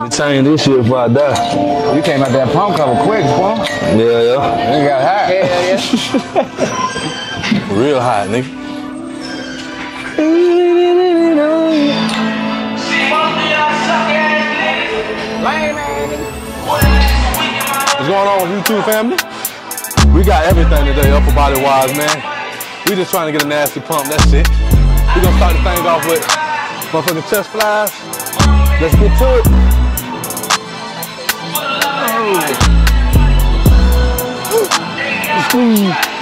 We change this shit before I die. You came out that pump cover quick, boy. Yeah, yeah. You got hot. Yeah, Real hot, nigga. What's going on with YouTube family? We got everything today, upper body wise, man. We just trying to get a nasty pump, that's it. We gonna start the thing off with motherfucking chest flies. Let's get to it. Squeeze.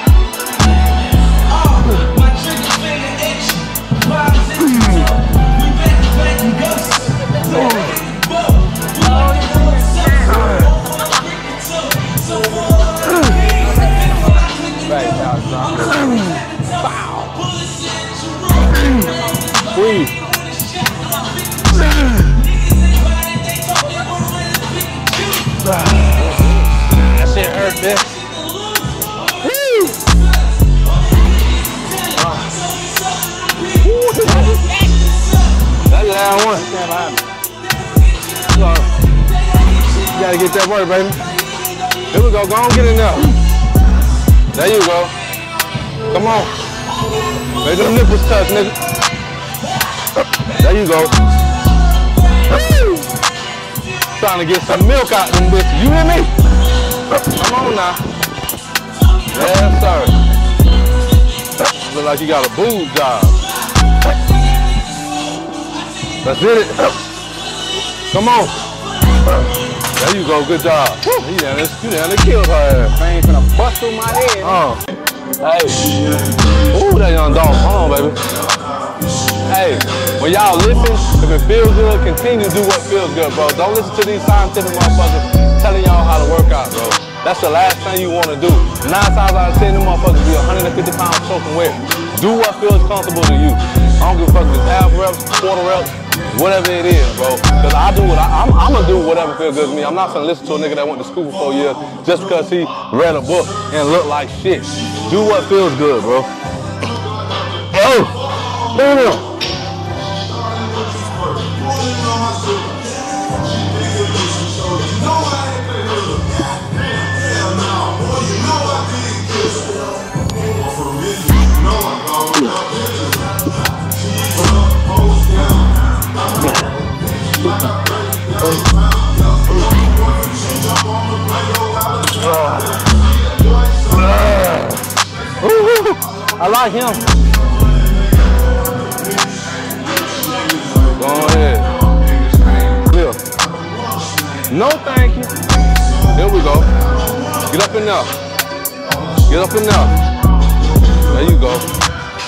Get that work, baby. Here we go. Go on, get in there. There you go. Come on. Make them nipples touch, nigga. There you go. Trying to get some milk out them bitches. You hear me? Come on now. Yes, sir. Look like you got a boob job. That's it. Come on. There you go. Good job. You down there, you down there killed her ass. Ain't finna bust through my head. Oh. Hey. Ooh, that young dog. Hold on, baby. Hey, when y'all listen, if it feels good, continue to do what feels good, bro. Don't listen to these scientific motherfuckers telling y'all how to work out, bro. That's the last thing you want to do. Nine times out of ten, them motherfuckers be 150 pounds soaking wet. Do what feels comfortable to you. I don't give a fuck if it's half reps, quarter reps, whatever it is, bro. Because I do what I, I'm, I'm gonna do whatever feels good to me. I'm not gonna listen to a nigga that went to school for four years just because he read a book and looked like shit. Do what feels good, bro. Oh. I him. Go ahead. Clear. No, thank you. Here we go. Get up in there. Get up in there. There you go.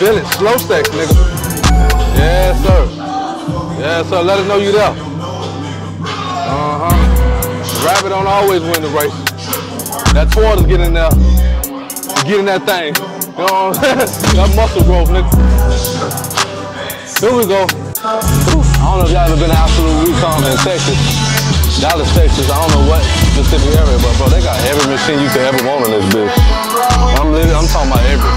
Feel it. Slow stacks, nigga. Yes, sir. Yes, sir. Let us know you there. Uh-huh. Rabbit don't always win the race. That Twitters get in there. Get in that thing. You that muscle growth, nigga. Here we go. I don't know if y'all ever been to Absolute Recomp in Texas. Dallas, Texas. I don't know what specific area, but bro, they got every machine you could ever want in this bitch. I'm literally, I'm talking about every.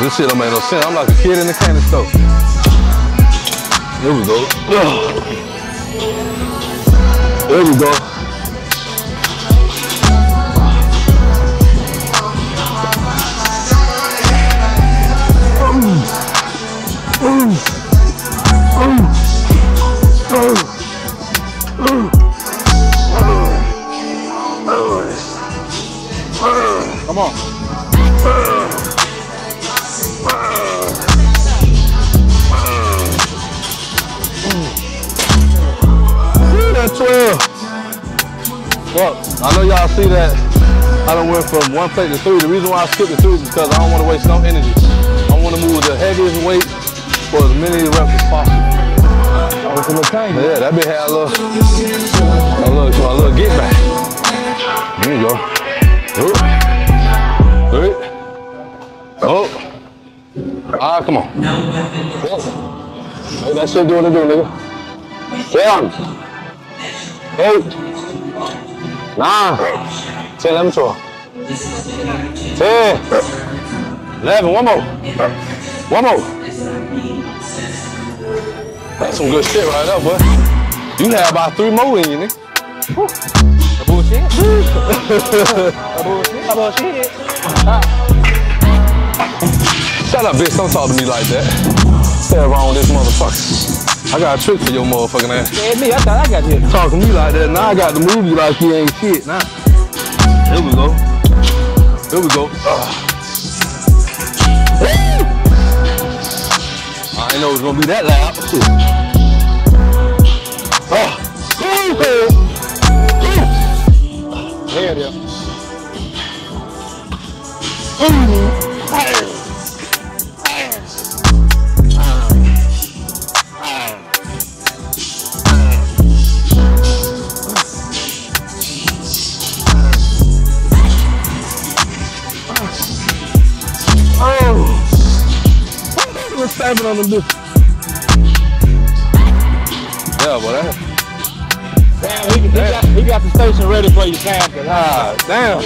This shit don't make no sense. I'm like a kid in the candy store. Here we go. There we go. Come on. See that 12. Look, I know y'all see that I done went from one plate to three. The reason why I skipped the three is because I don't want to waste no energy. I want to move the heaviest weight for as many reps as possible. Yeah, that bitch had a little, a little, a little get back. There you go. Ooh. Three. Oh. Ah, come on. Hey, that shit do what it do, nigga. Seven. Eight. Nine. Ten, eleven, twelve. Ten. Eleven. One more. One more. That's some good shit right there, boy. You have about three more in you, nigga. That bullshit. that bullshit. That bullshit. Shut up, bitch. Don't talk to me like that. Stay around with this motherfucker. I got a trick for your motherfucking ass. Yeah, me, I thought I got hit. Talk to me like that. Now I got to move you like you ain't shit. Now. Here we go. Here we go. Ugh. Didn't know it was gonna be that loud. Oh. There it is. Oh. What's happening on the bitch? Yeah, boy, that. Damn, he, he, got, he got the station ready for you, Cam. Ah, damn.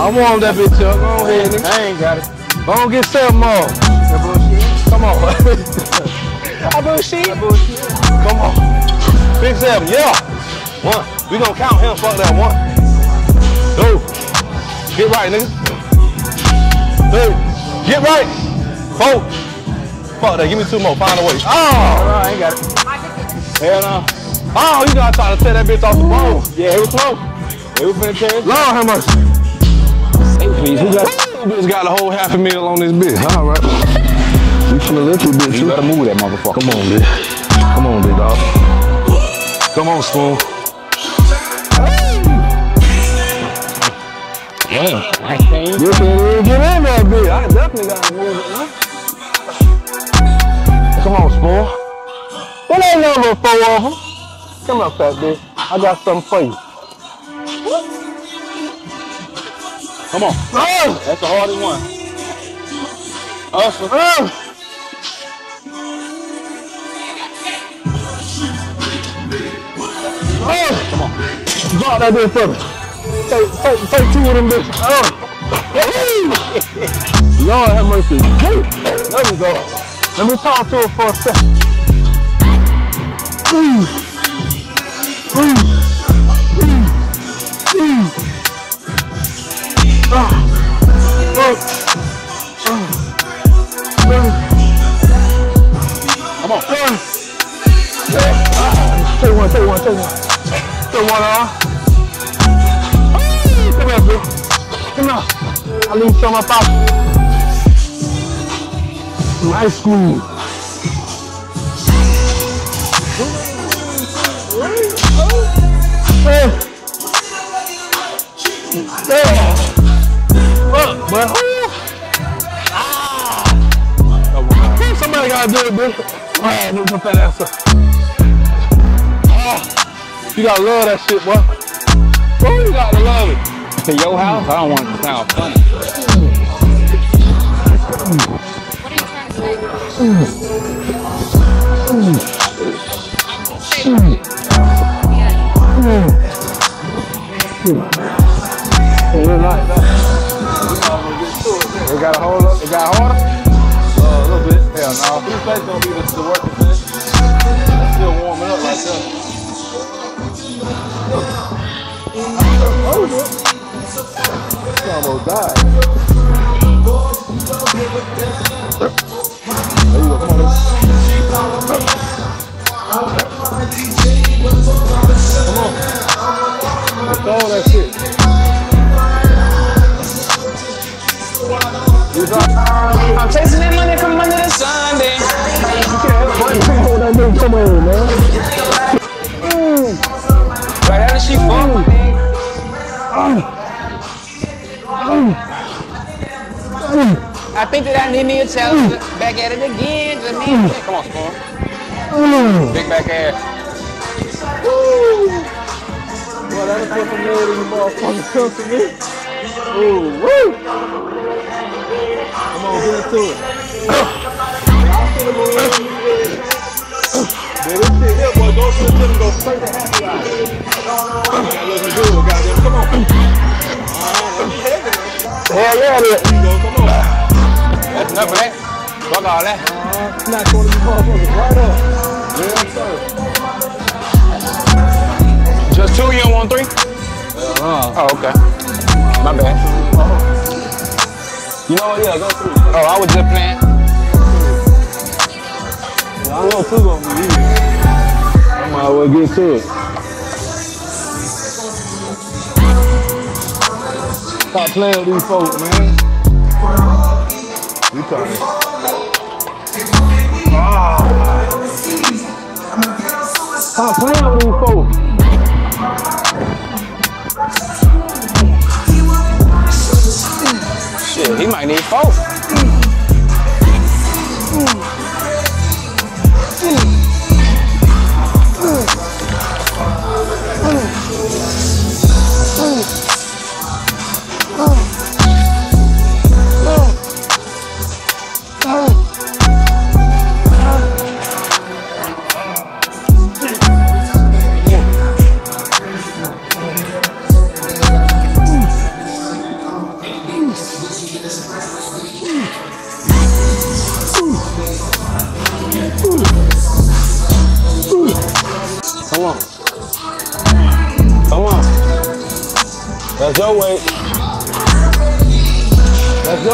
I want that bitch up. Go ahead, nigga. I ain't got it. Go on, get seven more. That bullshit. Come on. That bullshit. That bullshit. Come on. Big seven, yeah. One. We gonna count him. Fuck that one. Two. Get right, nigga. Three. Get right. Four. Fuck that. Give me two more. Find a way. Oh. No, I ain't got it. Hell no. Oh, you gotta try to tear that bitch off the bone. Yeah, it was close. It was finna tear. Lord have mercy. Hey, please, who got This bitch got a whole half a meal on this bitch. All right. You finna let this bitch. You better move that motherfucker. Come on, bitch. Come on, big dog. Come on, spoon. Damn. I can't. You can't even get in that bitch. I definitely gotta move it, man. What ain't number four of them? Come up, fat bitch. I got something for you. Come on. Oh! That's the hardest one. Usher. Oh! Oh! Come on. Drop that bitch for me. Take, take, take two of them bitches. Oh! Lord have mercy. There we go. Let me talk to her for a second. Come on. Take one, take one, take one. Take one. Come here, bitch. Come here. I leave some up out. Some ice cream. Somebody gotta do it, bitch. Ah. You gotta love that shit, boy. You gotta love it. To your house? I don't want it to sound funny. It got a hold up. It got harder. Uh, a little bit. Hell no. Whose face gonna be the, the working? It's still warming up like that. She almost died. I think that I need me a challenge. Back at it again. Just me. Come on, Spawn. Mm. Big back ass. Boy, that'll put some lead in the motherfucker. Come to me. Ooh, woo. Come on, get into it. Man, this shit here, boy, go to the gym and go straight to happy hour. That looking good, goddamn. Come on. Hell yeah, it is. There you go, come on. Fuck all that. Uh, one of these motherfuckers right up. Yes, sir. on three? Uh-huh. Oh, okay. My bad. You know what? Yeah, go through. Oh, I was just playing. I know two gonna be easy. I might as well get to it. Stop playing with these folks, man. You trying Stop playing with these folks. Shit, he might need four.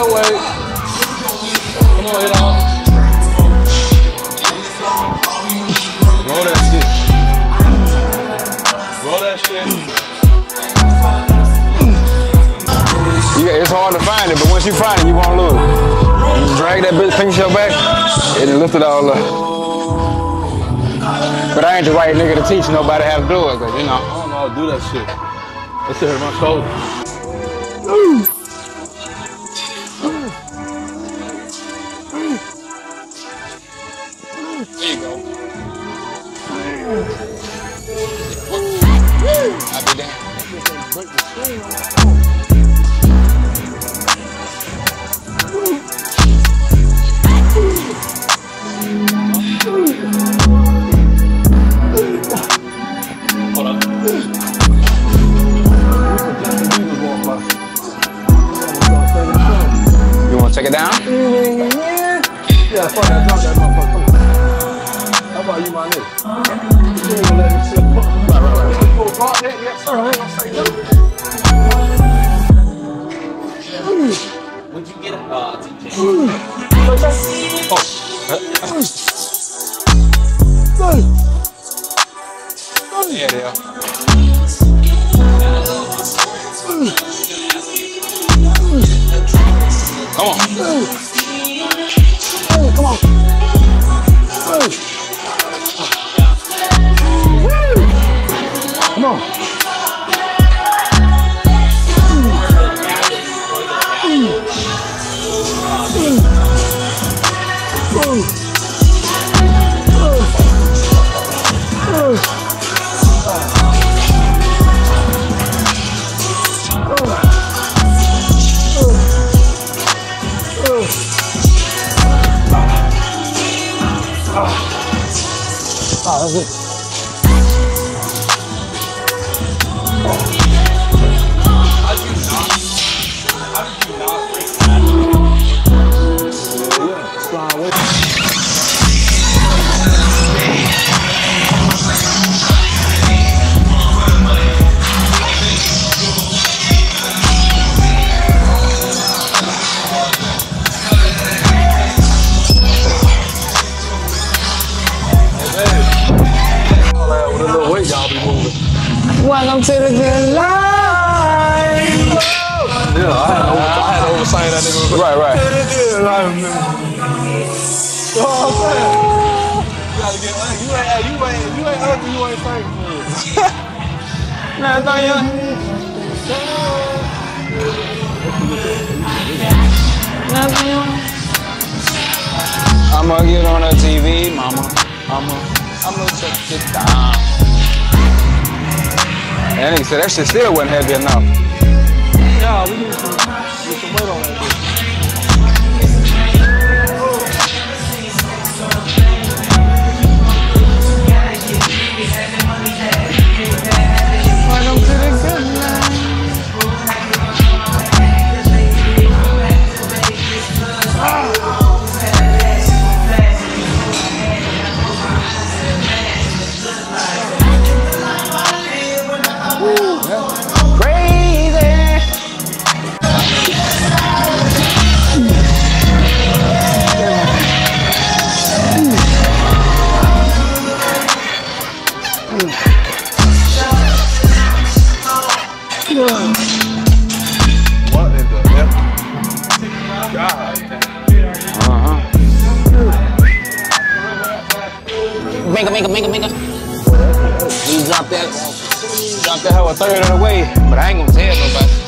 That's your weight. Come on, hit off. Roll that shit. Roll that shit. You it's hard to find it, but once you find it, you won't lose. You drag that bitch pinky shell back, and lift it all up. But I ain't the right nigga to teach nobody how to do it, cause you know. I don't know how to do that shit. That shit hurt my shoulder. I'll You wanna take it down? Yeah, fuck that. Drop that motherfucker. How about you, my nigga? Uh, you ain't gonna let me sit. Right, uh, right, right. Go drop that. Yes, sir. I ain't gonna say nothing. Yeah, Come on. Come on. Ah, that's it. Welcome to the good life. Yeah, I had to, over, I had to oversing that nigga. Right, right. You know what I'm saying? You gotta get, hey, you ain't, hey, you ain't, you ain't ugly, you ain't famous. Nah, I thought you. I'ma get on the TV, mama. I'ma, I'ma check it down. That nigga said that shit still wasn't heavy enough. Yeah, we need some, some weight on that bitch. Make a, make a, make a, make a. You dropped that. Dropped that Hell, a third of the way, but I ain't gonna tell nobody.